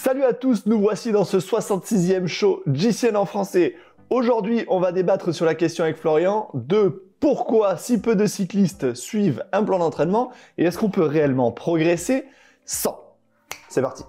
Salut à tous, nous voici dans ce 66e show GCN en français. Aujourd'hui, on va débattre sur la question avec Florian de pourquoi si peu de cyclistes suivent un plan d'entraînement et est-ce qu'on peut réellement progresser sans C'est parti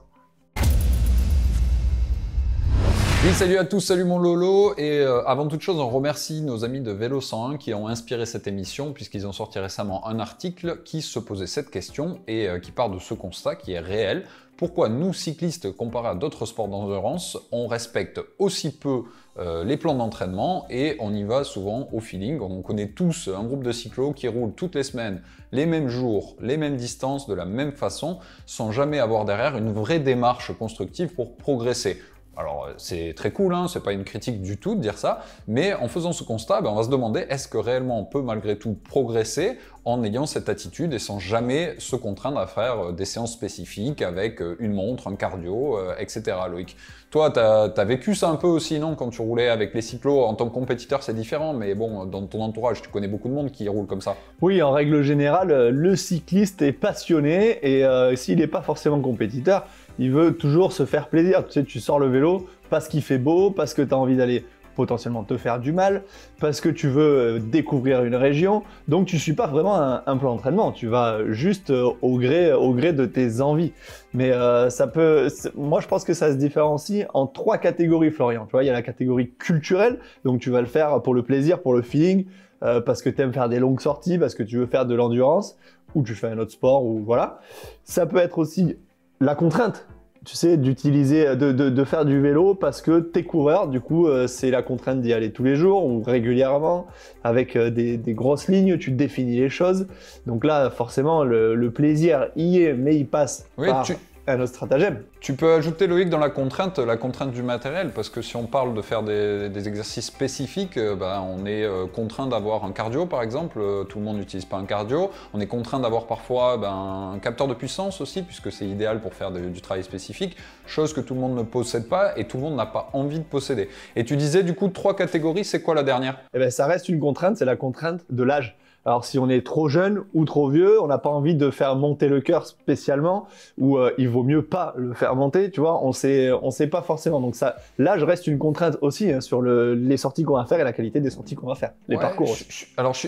oui, salut à tous, salut mon Lolo. Et euh, avant toute chose, on remercie nos amis de Vélo 101 qui ont inspiré cette émission, puisqu'ils ont sorti récemment un article qui se posait cette question et euh, qui part de ce constat qui est réel. Pourquoi nous, cyclistes, comparés à d'autres sports d'endurance, on respecte aussi peu euh, les plans d'entraînement et on y va souvent au feeling? On connaît tous un groupe de cyclos qui roulent toutes les semaines, les mêmes jours, les mêmes distances, de la même façon, sans jamais avoir derrière une vraie démarche constructive pour progresser. Alors euh, c'est très cool, hein, c'est pas une critique du tout de dire ça, mais en faisant ce constat, ben, on va se demander est-ce que réellement on peut malgré tout progresser en ayant cette attitude et sans jamais se contraindre à faire euh, des séances spécifiques avec euh, une montre, un cardio, etc. Loïc? Toi, tu as, vécu ça un peu aussi, non Quand tu roulais avec les cyclos, en tant que compétiteur, c'est différent, mais bon, dans ton entourage, tu connais beaucoup de monde qui roule comme ça. Oui, en règle générale, le cycliste est passionné et s'il n'est pas forcément compétiteur, il veut toujours se faire plaisir. Tu sais, tu sors le vélo parce qu'il fait beau, parce que tu as envie d'aller potentiellement te faire du mal, parce que tu veux euh, découvrir une région. Donc tu suis pas vraiment un, plan d'entraînement, tu vas juste euh, au gré, au gré de tes envies. Mais euh, ça peut, moi je pense que ça se différencie en trois catégories, Florian. Tu vois, il y a la catégorie culturelle, donc tu vas le faire pour le plaisir, pour le feeling, parce que tu aimes faire des longues sorties, parce que tu veux faire de l'endurance, ou tu fais un autre sport, ou voilà. Ça peut être aussi la contrainte, tu sais, d'utiliser, de, faire du vélo parce que t'es coureur, du coup, euh, c'est la contrainte d'y aller tous les jours ou régulièrement, avec euh, des, grosses lignes, tu définis les choses. Donc là, forcément, le, plaisir y est, mais il passe par un autre stratagème. Tu peux ajouter Loïc dans la contrainte, la contrainte du matériel, parce que si on parle de faire des, exercices spécifiques, euh, ben, on est euh, contraint d'avoir un cardio par exemple, euh, tout le monde n'utilise pas un cardio, on est contraint d'avoir parfois ben, un capteur de puissance aussi, puisque c'est idéal pour faire du travail spécifique, chose que tout le monde ne possède pas et tout le monde n'a pas envie de posséder. Et tu disais du coup trois catégories, c'est quoi la dernière? Eh ben ça reste une contrainte, c'est la contrainte de l'âge. Alors si on est trop jeune ou trop vieux, on n'a pas envie de faire monter le cœur spécialement, ou euh, il vaut mieux pas le faire monter, tu vois, on sait, on sait pas forcément. Donc ça, là, je reste une contrainte aussi hein, sur les sorties qu'on va faire et la qualité des sorties qu'on va faire, les parcours. alors je,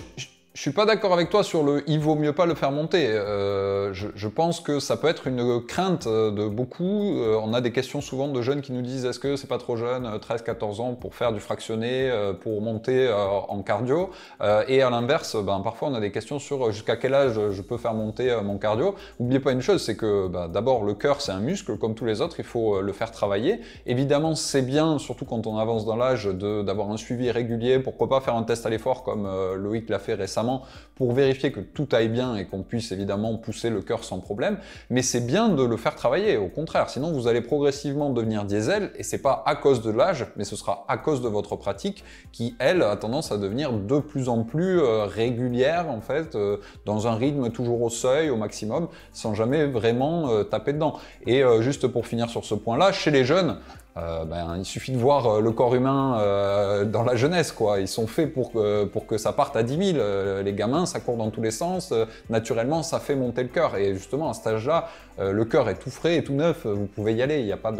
je suis pas d'accord avec toi sur le il vaut mieux pas le faire monter. Euh, je, pense que ça peut être une crainte de beaucoup. Euh, on a des questions souvent de jeunes qui nous disent est-ce que c'est pas trop jeune, 13-14 ans, pour faire du fractionné, euh, pour monter en cardio. et à l'inverse, ben, parfois on a des questions sur jusqu'à quel âge je peux faire monter mon cardio. N'oubliez pas une chose, c'est que ben, d'abord le cœur c'est un muscle comme tous les autres, il faut le faire travailler. Évidemment c'est bien, surtout quand on avance dans l'âge, d'avoir un suivi régulier. Pourquoi pas faire un test à l'effort comme Loïc l'a fait récemment pour vérifier que tout aille bien et qu'on puisse évidemment pousser le cœur sans problème, mais c'est bien de le faire travailler, au contraire, sinon vous allez progressivement devenir diesel, et c'est pas à cause de l'âge, mais ce sera à cause de votre pratique qui, elle, a tendance à devenir de plus en plus euh, régulière, en fait, euh, dans un rythme toujours au seuil, au maximum, sans jamais vraiment euh, taper dedans. Et juste pour finir sur ce point-là, chez les jeunes, euh, ben, il suffit de voir euh, le corps humain euh, dans la jeunesse, quoi. Ils sont faits pour que, ça parte à 10 000. les gamins, ça court dans tous les sens. naturellement, ça fait monter le cœur. Et justement, à cet âge-là, le cœur est tout frais et tout neuf. Vous pouvez y aller. Il n'y a pas,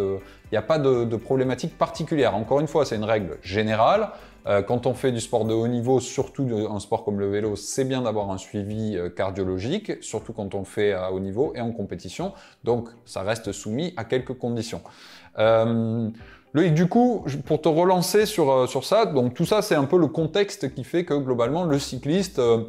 il a pas de, problématique particulière. Encore une fois, c'est une règle générale. Quand on fait du sport de haut niveau, surtout un sport comme le vélo, c'est bien d'avoir un suivi cardiologique, surtout quand on fait à haut niveau et en compétition. Donc, ça reste soumis à quelques conditions. Euh, Loïc, du coup, pour te relancer sur, euh, sur ça, donc tout ça, c'est un peu le contexte qui fait que globalement, le cycliste, euh,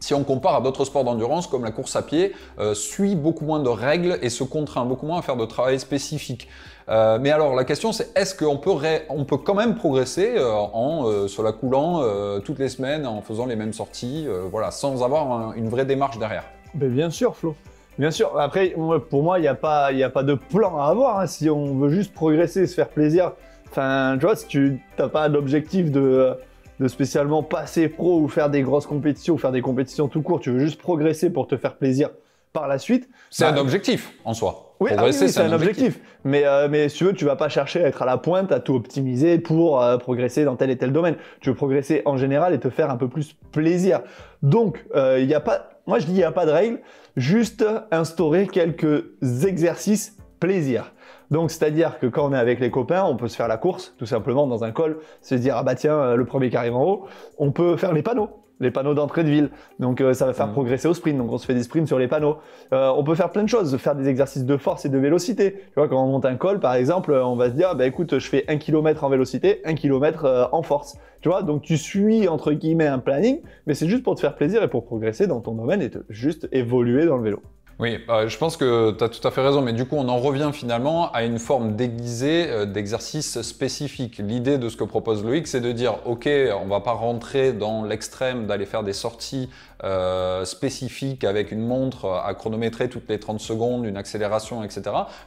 si on compare à d'autres sports d'endurance comme la course à pied, suit beaucoup moins de règles et se contraint beaucoup moins à faire de travail spécifique. Mais alors la question c'est est-ce qu'on peut, on peut quand même progresser en se la coulant toutes les semaines, en faisant les mêmes sorties, voilà, sans avoir une vraie démarche derrière? Ben Bien sûr Flo. Bien sûr, après, pour moi, il n'y a, pas, a pas de plan à avoir. Hein. Si on veut juste progresser, se faire plaisir, enfin, tu vois, si tu n'as pas d'objectif de, de spécialement passer pro ou faire des grosses compétitions ou faire des compétitions tout court, tu veux juste progresser pour te faire plaisir par la suite. C'est un bah, objectif en soi. Oui, ah c'est un, objectif. Mais, euh, mais si tu veux, tu vas pas chercher à être à la pointe, à tout optimiser pour euh, progresser dans tel et tel domaine. Tu veux progresser en général et te faire un peu plus plaisir. Donc, euh, il n'y a pas moi je dis il n'y a pas de règle, juste instaurer quelques exercices plaisir. Donc, c'est-à-dire que quand on est avec les copains, on peut se faire la course, tout simplement, dans un col, se dire, ah bah tiens, euh, le premier qui arrive en haut. On peut faire les panneaux, les panneaux d'entrée de ville. Donc, euh, ça va faire progresser au sprint. Donc, on se fait des sprints sur les panneaux. Euh, on peut faire plein de choses, faire des exercices de force et de vélocité. Tu vois, quand on monte un col, par exemple, on va se dire, bah écoute, je fais un kilomètre en vélocité, un kilomètre euh, en force. Tu vois, donc tu suis, entre guillemets, un planning, mais c'est juste pour te faire plaisir et pour progresser dans ton domaine et te- juste évoluer dans le vélo. Oui, euh, je pense que tu as tout à fait raison, mais du coup, on en revient finalement à une forme déguisée euh, d'exercice spécifique. L'idée de ce que propose Loïc, c'est de dire, OK, on va pas rentrer dans l'extrême d'aller faire des sorties euh, spécifiques avec une montre à chronométrer toutes les 30 secondes, une accélération, etc.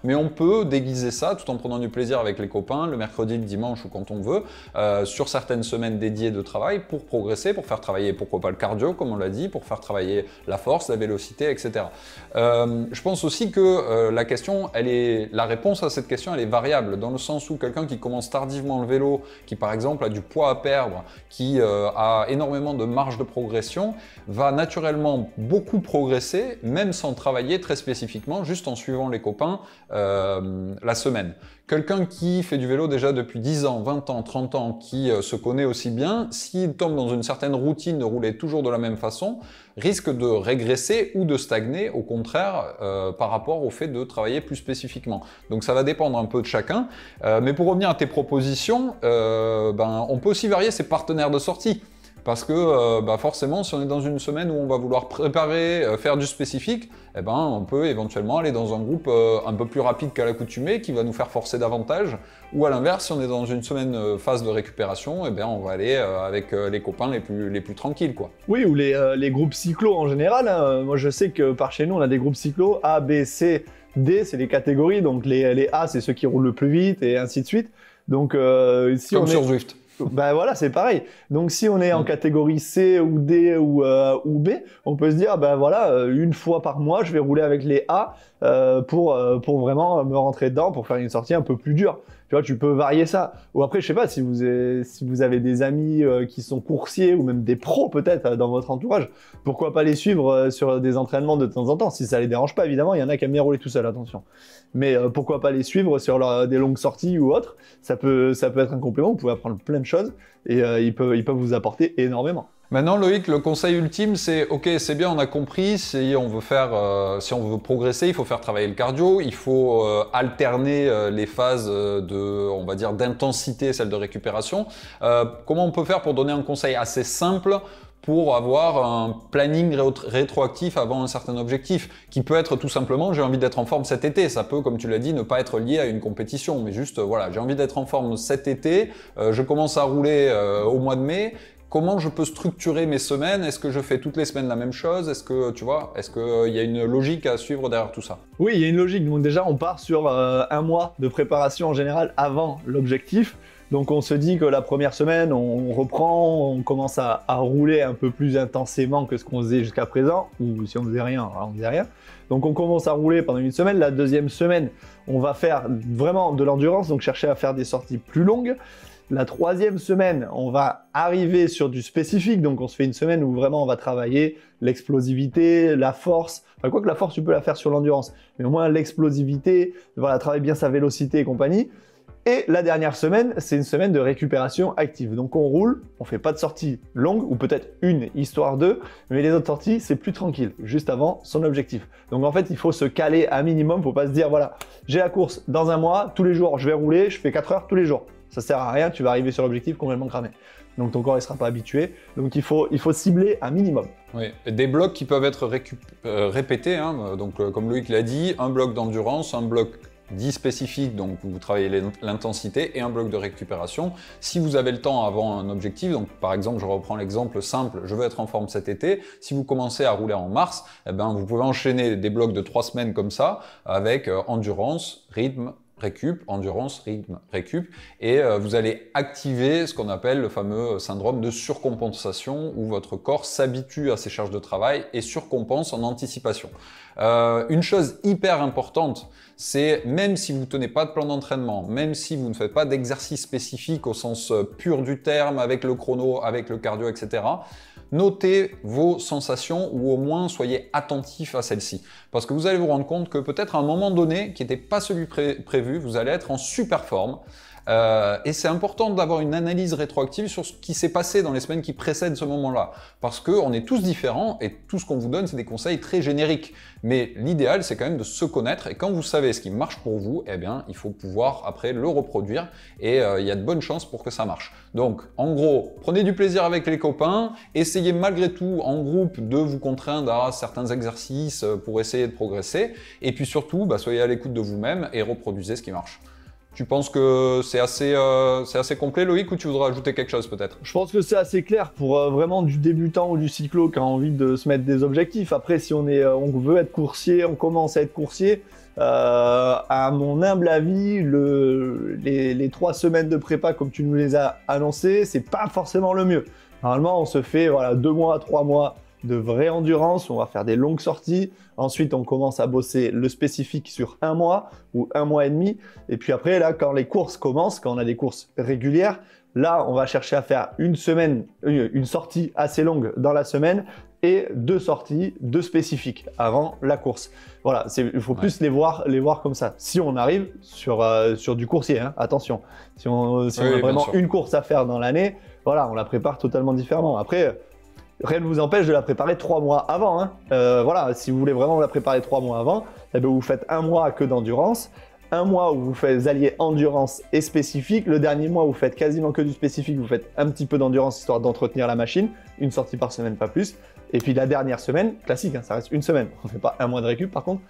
Mais on peut déguiser ça tout en prenant du plaisir avec les copains, le mercredi, le dimanche ou quand on veut, euh, sur certaines semaines dédiées de travail pour progresser, pour faire travailler, pourquoi pas le cardio, comme on l'a dit, pour faire travailler la force, la vélocité, etc. Euh, je pense aussi que la question, elle est, la réponse à cette question, elle est variable dans le sens où quelqu'un qui commence tardivement le vélo, qui par exemple a du poids à perdre, qui a énormément de marge de progression, va naturellement beaucoup progresser, même sans travailler très spécifiquement, juste en suivant les copains euh, la semaine. Quelqu'un qui fait du vélo déjà depuis 10 ans, 20 ans, 30 ans, qui euh, se connaît aussi bien, s'il tombe dans une certaine routine de rouler toujours de la même façon, risque de régresser ou de stagner, au contraire, euh, par rapport au fait de travailler plus spécifiquement. Donc ça va dépendre un peu de chacun. Mais pour revenir à tes propositions, ben, on peut aussi varier ses partenaires de sortie. Parce que euh, bah forcément, si on est dans une semaine où on va vouloir préparer, euh, faire du spécifique, eh ben, on peut éventuellement aller dans un groupe euh, un peu plus rapide qu'à l'accoutumée, qui va nous faire forcer davantage. Ou à l'inverse, si on est dans une semaine phase de récupération, eh ben, on va aller avec les copains les plus, les plus tranquilles. Quoi. Oui, ou les, les groupes cyclo en général. hein. Moi, je sais que par chez nous, on a des groupes cyclo A, B, C, D, c'est les catégories. Donc, les, les A, c'est ceux qui roulent le plus vite et ainsi de suite. Donc, si Comme on sur est... Zwift. Ben voilà, c'est pareil. Donc si on est en Mm. catégorie C ou D ou, euh, ou B, on peut se dire, ben voilà, euh, une fois par mois, je vais rouler avec les A euh, pour, euh, pour vraiment me rentrer dedans, pour faire une sortie un peu plus dure. Tu vois, tu peux varier ça. Ou après, je sais pas, si vous avez, des amis euh, qui sont coursiers ou même des pros peut-être euh, dans votre entourage, pourquoi pas les suivre euh, sur des entraînements de temps en temps, si ça les dérange pas, évidemment, il y en a qui aiment bien rouler tout seul, attention. Mais pourquoi pas les suivre sur des longues sorties ou autres, ça peut, être un complément, vous pouvez apprendre plein de choses et ils peuvent vous apporter énormément. Maintenant, Loïc, le conseil ultime, c'est ok, c'est bien, on a compris. Si on veut faire, euh, si on veut progresser, il faut faire travailler le cardio. Il faut euh, alterner euh, les phases de, on va dire, d'intensité, celle de récupération. Comment on peut faire pour donner un conseil assez simple pour avoir un planning ré- rétroactif avant un certain objectif, qui peut être tout simplement j'ai envie d'être en forme cet été. Ça peut, comme tu l'as dit, ne pas être lié à une compétition, mais juste voilà, j'ai envie d'être en forme cet été. je commence à rouler au mois de mai. Comment je peux structurer mes semaines? Est-ce que je fais toutes les semaines la même chose? Est-ce que tu vois Est-ce qu'il y a une logique à suivre derrière tout ça? Oui, il y a une logique. Donc déjà, on part sur euh, un mois de préparation en général avant l'objectif. Donc on se dit que la première semaine, on reprend, on commence à, à rouler un peu plus intensément que ce qu'on faisait jusqu'à présent, ou si on faisait rien, on faisait rien. Donc on commence à rouler pendant une semaine. La deuxième semaine, on va faire vraiment de l'endurance, donc chercher à faire des sorties plus longues. La troisième semaine, on va arriver sur du spécifique, donc on se fait une semaine où vraiment on va travailler l'explosivité, la force. Enfin, quoi que la force, tu peux la faire sur l'endurance, mais au moins l'explosivité, voilà, travailler bien sa vélocité et compagnie. Et la dernière semaine, c'est une semaine de récupération active. Donc on roule, on fait pas de sortie longue, ou peut-être une, histoire d'eux, mais les autres sorties, c'est plus tranquille, juste avant son objectif. Donc en fait, il faut se caler un minimum, faut pas se dire, voilà, j'ai la course dans un mois, tous les jours, je vais rouler, je fais 4 heures tous les jours. Ça sert à rien, tu vas arriver sur l'objectif complètement cramé. Donc ton corps, il sera pas habitué. Donc il faut, il faut cibler un minimum. Oui, des blocs qui peuvent être euh, répétés. hein. Donc, euh, comme Loïc l'a dit, un bloc d'endurance, un bloc dit spécifique, donc vous travaillez l'in- l'intensité, et un bloc de récupération. Si vous avez le temps avant un objectif, donc par exemple, je reprends l'exemple simple, je veux être en forme cet été. Si vous commencez à rouler en mars, eh ben, vous pouvez enchaîner des blocs de trois semaines comme ça, avec euh, endurance, rythme, récup, endurance, rythme, récup, et euh, vous allez activer ce qu'on appelle le fameux syndrome de surcompensation, où votre corps s'habitue à ces charges de travail et surcompense en anticipation. Euh, une chose hyper importante, c'est même si vous tenez pas de plan d'entraînement, même si vous ne faites pas d'exercice spécifique au sens euh, pur du terme, avec le chrono, avec le cardio, etc., notez vos sensations ou au moins soyez attentif à celles-ci. Parce que vous allez vous rendre compte que peut-être à un moment donné, qui n'était pas celui prévu, vous allez être en super forme. Euh, et c'est important d'avoir une analyse rétroactive sur ce qui s'est passé dans les semaines qui précèdent ce moment-là. Parce qu'on est tous différents et tout ce qu'on vous donne, c'est des conseils très génériques. Mais l'idéal, c'est quand même de se connaître. Et quand vous savez ce qui marche pour vous, eh bien, il faut pouvoir après le reproduire. Et euh, il y a de bonnes chances pour que ça marche. Donc, en gros, prenez du plaisir avec les copains. Essayez malgré tout, en groupe, de vous contraindre à certains exercices pour essayer de progresser. Et puis surtout, bah, soyez à l'écoute de vous-même et reproduisez ce qui marche. Tu penses que c'est assez, euh, assez complet, Loïc, ou tu voudrais ajouter quelque chose peut-être? Je pense que c'est assez clair pour euh, vraiment du débutant ou du cyclo qui a envie de se mettre des objectifs. Après, si on, est, euh, on veut être coursier, on commence à être coursier, à mon humble avis, le, les, les, trois semaines de prépa, comme tu nous les as annoncées, c'est pas forcément le mieux. Normalement, on se fait voilà, deux mois, trois mois de vraie endurance, on va faire des longues sorties. Ensuite, on commence à bosser le spécifique sur un mois ou un mois et demi. Et puis après, là, quand les courses commencent, quand on a des courses régulières, là, on va chercher à faire une semaine, une sortie assez longue dans la semaine et deux sorties, deux spécifiques avant la course. Voilà, il faut plus les voir, les voir comme ça. Si on arrive sur, euh, sur du coursier, hein, attention. Si on, si on a vraiment une course à faire dans l'année, voilà, on la prépare totalement différemment. Après, rien ne vous empêche de la préparer trois mois avant. Hein. Euh, voilà, si vous voulez vraiment la préparer trois mois avant, eh bien vous faites un mois que d'endurance, un mois où vous faites allier endurance et spécifique, le dernier mois où vous faites quasiment que du spécifique, vous faites un petit peu d'endurance histoire d'entretenir la machine, une sortie par semaine, pas plus. Et puis la dernière semaine, classique, hein, ça reste une semaine, on ne fait pas un mois de récup par contre.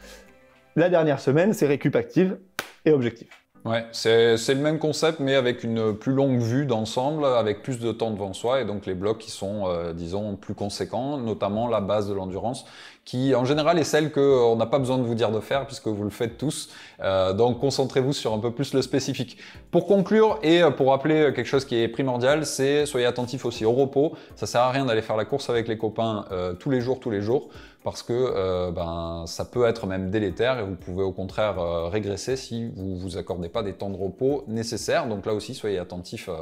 La dernière semaine, c'est récup active et objectif. Ouais, c'est le même concept, mais avec une plus longue vue d'ensemble, avec plus de temps devant soi, et donc les blocs qui sont, euh, disons, plus conséquents, notamment la base de l'endurance, qui en général est celle qu'on n'a pas besoin de vous dire de faire, puisque vous le faites tous. Euh, donc concentrez-vous sur un peu plus le spécifique. Pour conclure, et pour rappeler quelque chose qui est primordial, c'est soyez attentifs aussi au repos. Ça sert à rien d'aller faire la course avec les copains euh, tous les jours, tous les jours parce que euh, ben, ça peut être même délétère et vous pouvez au contraire euh, régresser si vous vous accordez pas des temps de repos nécessaires. Donc là aussi, soyez attentifs euh,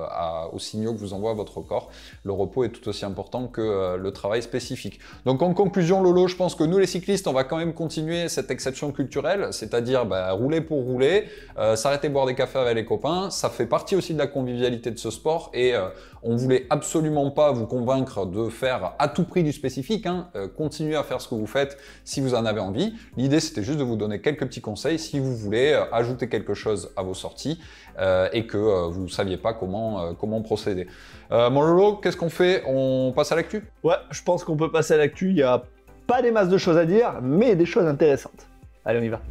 aux signaux que vous envoie votre corps. Le repos est tout aussi important que le travail spécifique. Donc en conclusion, Lolo, je pense que nous les cyclistes, on va quand même continuer cette exception culturelle, c'est-à-dire ben, rouler pour rouler, s'arrêter boire des cafés avec les copains. Ça fait partie aussi de la convivialité de ce sport et on voulait absolument pas vous convaincre de faire à tout prix du spécifique. Hein. continuez à faire ce vous faites si vous en avez envie. L'idée, c'était juste de vous donner quelques petits conseils si vous voulez euh, ajouter quelque chose à vos sorties euh, et que euh, vous ne saviez pas comment, comment procéder. mon Lolo, qu'est-ce qu'on fait? On passe à l'actu? Ouais, je pense qu'on peut passer à l'actu. Il n'y a pas des masses de choses à dire, mais des choses intéressantes. Allez, on y va.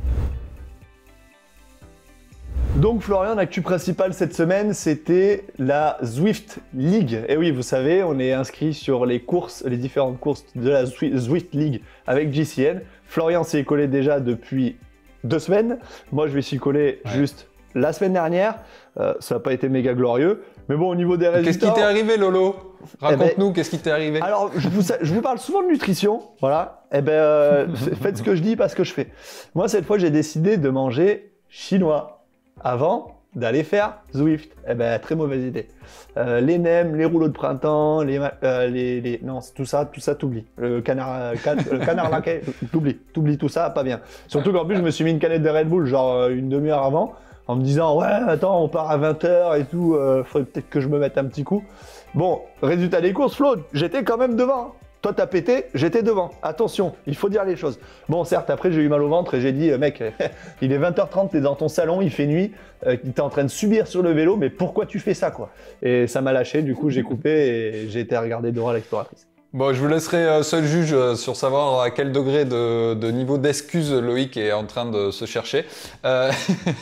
Donc Florian, l'actu principale cette semaine, c'était la Zwift League. Et oui, vous savez, on est inscrit sur les courses, les différentes courses de la Zwift League avec GCN. Florian s'y est collé déjà depuis deux semaines. Moi, je vais s'y coller juste la semaine dernière. Euh, ça n'a pas été méga glorieux. Mais bon, au niveau des résultats... Qu'est-ce qui t'est arrivé, Lolo? Raconte-nous, eh ben, qu'est-ce qui t'est arrivé? Alors, je vous, parle souvent de nutrition, voilà. Eh ben, euh, faites ce que je dis, pas ce que je fais. Moi, cette fois, j'ai décidé de manger chinois avant d'aller faire Zwift. Eh ben, très mauvaise idée. Euh, les nems, les rouleaux de printemps, les, euh, tout ça, tout ça, t'oublies. Le canard, euh, le canard laquais, t'oublies, t'oublies tout ça, pas bien. Surtout qu'en plus, je me suis mis une canette de Red Bull, genre une demi-heure avant, en me disant, ouais, attends, on part à 20h et tout, faudrait peut-être que je me mette un petit coup. Bon, résultat des courses, Flo, j'étais quand même devant. Toi, t'as pété, j'étais devant. Attention, il faut dire les choses. Bon, certes, après, j'ai eu mal au ventre et j'ai dit, euh, mec, il est 20h30, t'es dans ton salon, il fait nuit, euh, t'es en train de subir sur le vélo, mais pourquoi tu fais ça, quoi? Et ça m'a lâché, du coup, j'ai coupé et j'ai été regarder Dora l'exploratrice. Bon, je vous laisserai euh, seul juge euh, sur savoir à quel degré de, niveau d'excuse Loïc est en train de se chercher. Euh,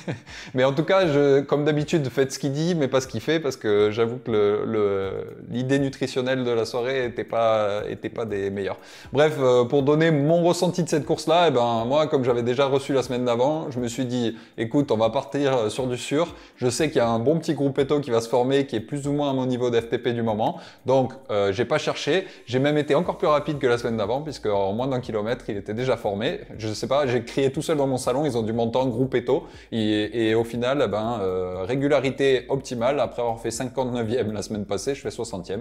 mais en tout cas, comme d'habitude, faites ce qu'il dit, mais pas ce qu'il fait, parce que j'avoue que l'idée nutritionnelle de la soirée n'était pas, était pas des meilleures. Bref, pour donner mon ressenti de cette course-là, eh ben, moi, comme j'avais déjà reçu la semaine d'avant, je me suis dit, écoute, on va partir sur du sûr. Je sais qu'il y a un bon petit groupe éto qui va se former, qui est plus ou moins à mon niveau d'FTP du moment. Donc, j'ai pas cherché. Même été encore plus rapide que la semaine d'avant, puisque en moins d'un kilomètre, il était déjà formé. Je sais pas, j'ai crié tout seul dans mon salon, ils ont dû m'entendre, groupe Eto. Et, au final, eh ben, euh, régularité optimale, après avoir fait 59e la semaine passée, je fais 60e.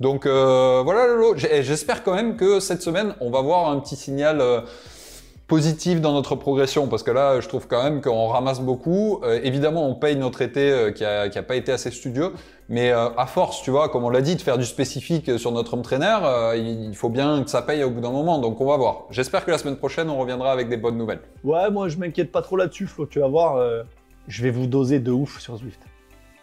Donc euh, voilà Lolo, j'espère quand même que cette semaine, on va voir un petit signal euh, positif dans notre progression, parce que là, je trouve quand même qu'on ramasse beaucoup. Évidemment, on paye notre été qui n'a a pas été assez studieux, mais à force, tu vois, comme on l'a dit, de faire du spécifique sur notre entraîneur, il faut bien que ça paye au bout d'un moment, donc on va voir. J'espère que la semaine prochaine, on reviendra avec des bonnes nouvelles. Ouais, moi, je m'inquiète pas trop là-dessus, Flo, tu vas voir, je vais vous doser de ouf sur Zwift.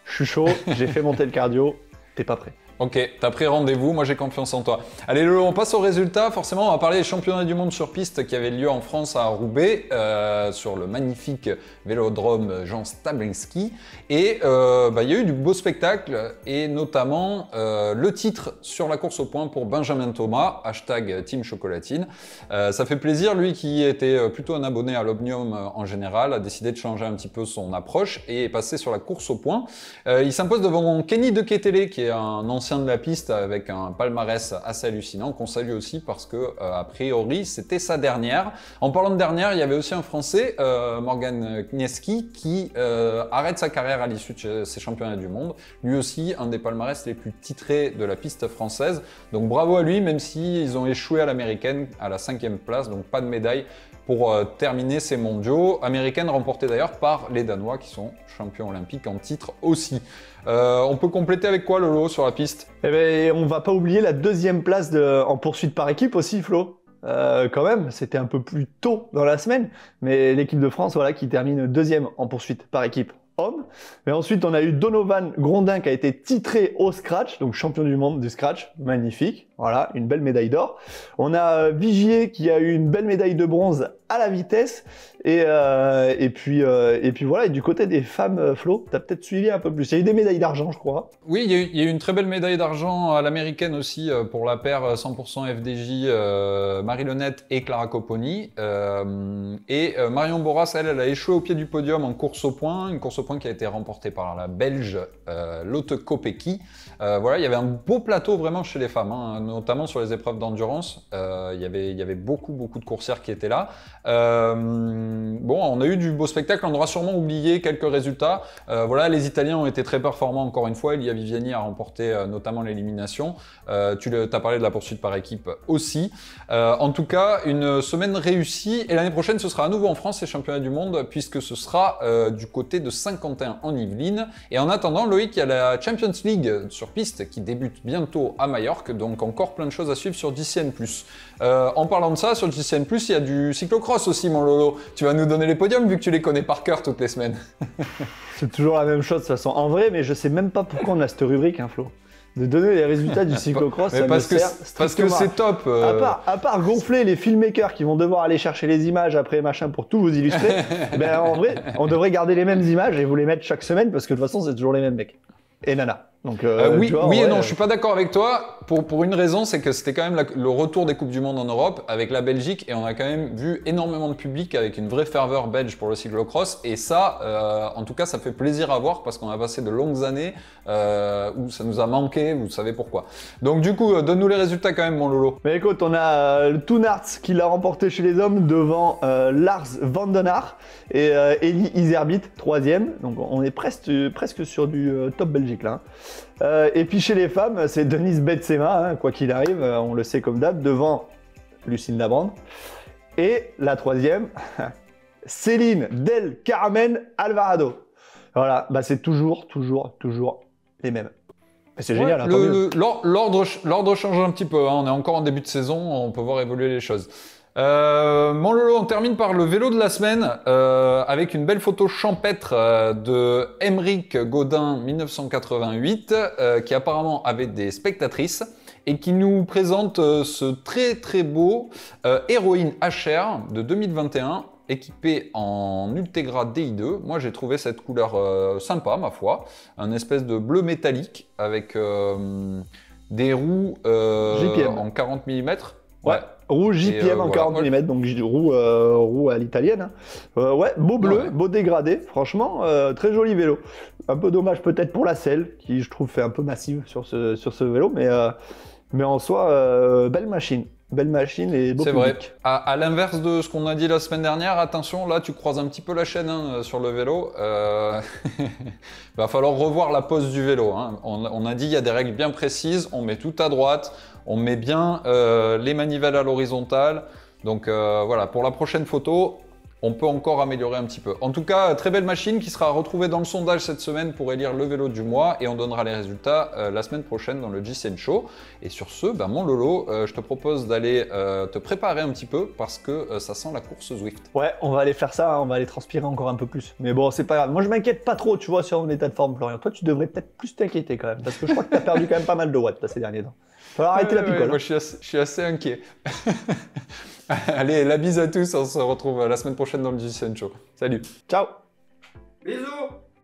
Je suis chaud, j'ai fait monter le cardio, t'es pas prêt. Ok, t'as pris rendez-vous, moi j'ai confiance en toi. Allez Lolo, on passe aux résultats. Forcément, on va parler des championnats du monde sur piste qui avaient lieu en France à Roubaix, euh, sur le magnifique vélodrome Jean Stablinski. Et euh, bah, il y a eu du beau spectacle, et notamment euh, le titre sur la course au point pour Benjamin Thomas, hashtag Team Chocolatine. ça fait plaisir, lui qui était plutôt un abonné à l'Omnium en général, a décidé de changer un petit peu son approche et est passé sur la course au point. il s'impose devant Kenny de Ketele, qui est un ancien de la piste avec un palmarès assez hallucinant qu'on salue aussi parce que euh, a priori c'était sa dernière. En parlant de dernière, il y avait aussi un Français, euh, Morgan Knieski, qui euh, arrête sa carrière à l'issue de ces championnats du monde. Lui aussi un des palmarès les plus titrés de la piste française. Donc bravo à lui, même si ils ont échoué à l'américaine à la cinquième place, donc pas de médaille pour terminer ces mondiaux. Américaine remportée d'ailleurs par les Danois qui sont champions olympiques en titre aussi. Euh, on peut compléter avec quoi Lolo sur la piste? Eh ben, on va pas oublier la deuxième place en poursuite par équipe aussi, Flo. Euh, quand même, c'était un peu plus tôt dans la semaine, mais l'équipe de France, voilà, qui termine deuxième en poursuite par équipe Mais ensuite, on a eu Donovan Grondin qui a été titré au scratch, donc champion du monde du scratch, magnifique. Voilà, une belle médaille d'or. On a Vigier qui a eu une belle médaille de bronze à la vitesse. Et, euh, euh, puis voilà, et du côté des femmes, euh, Flo, tu as peut-être suivi un peu plus. Il y a eu des médailles d'argent, je crois. Oui, il y, a eu, une très belle médaille d'argent à l'américaine aussi pour la paire 100% FDJ, Marie Lenette et Clara Copponi. et Marion Boras, elle, elle a échoué au pied du podium en course au point, une course au qui a été remportée par la Belge Lotte Kopecky. voilà, il y avait un beau plateau vraiment chez les femmes, hein, notamment sur les épreuves d'endurance. il, y avait, il y avait beaucoup, beaucoup de coursières qui étaient là. Euh, bon, on a eu du beau spectacle, on aura sûrement oublié quelques résultats. Euh, voilà, les Italiens ont été très performants encore une fois. Elia Viviani a remporté euh, notamment l'élimination. tu as parlé de la poursuite par équipe aussi. en tout cas, une semaine réussie. Et l'année prochaine, ce sera à nouveau en France, les championnats du monde, puisque ce sera du côté de 51 en Yvelines. Et en attendant, Loïc, il y a la Champions League sur piste qui débute bientôt à Majorque, donc encore plein de choses à suivre sur DCN+. en parlant de ça, sur DCN+, il y a du cyclocross aussi, mon Lolo. Tu vas nous donner les podiums vu que tu les connais par cœur toutes les semaines. c'est toujours la même chose de toute façon. En vrai, mais je sais même pas pourquoi on a cette rubrique, hein, Flo. De donner les résultats du cyclocross, ça parce, me que sert parce que c'est top. À, part, à, part, gonfler les filmmakers qui vont devoir aller chercher les images après machin pour tout vous illustrer, ben en vrai, on devrait garder les mêmes images et vous les mettre chaque semaine parce que de toute façon, c'est toujours les mêmes mecs. Et Nana. Donc, euh, euh, oui, oui et non, je suis pas d'accord avec toi. Pour, pour une raison, c'est que c'était quand même le retour des Coupes du Monde en Europe avec la Belgique et on a quand même vu énormément de public avec une vraie ferveur belge pour le cyclocross. Et ça, euh, en tout cas, ça fait plaisir à voir parce qu'on a passé de longues années euh, où ça nous a manqué, vous savez pourquoi. Donc du coup, donne-nous les résultats quand même, mon Lolo. Mais écoute, on a le Toonarts qui l'a remporté chez les hommes devant Lars Vandenaar et Eli Iserbit, troisième. Donc on est presque, presque sur du top Belgique là. Hein. Euh, et puis chez les femmes, c'est Denise Betsema, hein, quoi qu'il arrive, euh, on le sait comme d'hab, devant Lucine Labrande. Et la troisième, Céline Del Carmen Alvarado. Voilà, bah c'est toujours, toujours, toujours les mêmes. C'est génial. Hein, l'ordre change un petit peu. Hein. On est encore en début de saison, on peut voir évoluer les choses. Euh, mon Lolo, on termine par le vélo de la semaine euh, avec une belle photo champêtre euh, de Emeric Godin 1988 qui apparemment avait des spectatrices et qui nous présente ce très très beau héroïne HR de 2021 équipé en Ultegra DI2. Moi j'ai trouvé cette couleur sympa ma foi, un espèce de bleu métallique avec des roues en 40 mm. Ouais. Roue JPM euh, en 40 mm, donc roue, euh, roue à l'italienne. Hein. Euh, ouais, beau bleu, beau dégradé, franchement, très joli vélo. Un peu dommage peut-être pour la selle, qui je trouve fait un peu massive sur ce, sur ce vélo, mais, Mais en soi, euh, belle machine. Belle machine et beau C'est vrai. À, à l'inverse de ce qu'on a dit la semaine dernière, attention, là tu croises un petit peu la chaîne hein, sur le vélo. Euh... va falloir revoir la pose du vélo. hein. On, on a dit il y a des règles bien précises. On met tout à droite, on met bien euh, les manivelles à l'horizontale. Donc euh, voilà, pour la prochaine photo, on peut encore améliorer un petit peu. En tout cas, très belle machine qui sera retrouvée dans le sondage cette semaine pour élire le vélo du mois et on donnera les résultats euh, la semaine prochaine dans le GCN Show. Et sur ce, ben, mon Lolo, euh, je te propose d'aller euh, te préparer un petit peu parce que euh, ça sent la course Zwift. Ouais, on va aller faire ça, hein, on va aller transpirer encore un peu plus. Mais bon, c'est pas grave. Moi, je m'inquiète pas trop, tu vois, sur mon état de forme, Florian. Toi, tu devrais peut-être plus t'inquiéter quand même, parce que je crois que t'as perdu quand même pas mal de watts ces derniers temps. Falloir arrêter la picole. moi, hein. je suis assez, je suis assez inquiet. Allez, la bise à tous, on se retrouve la semaine prochaine dans le GCN Show. Salut Ciao Bisous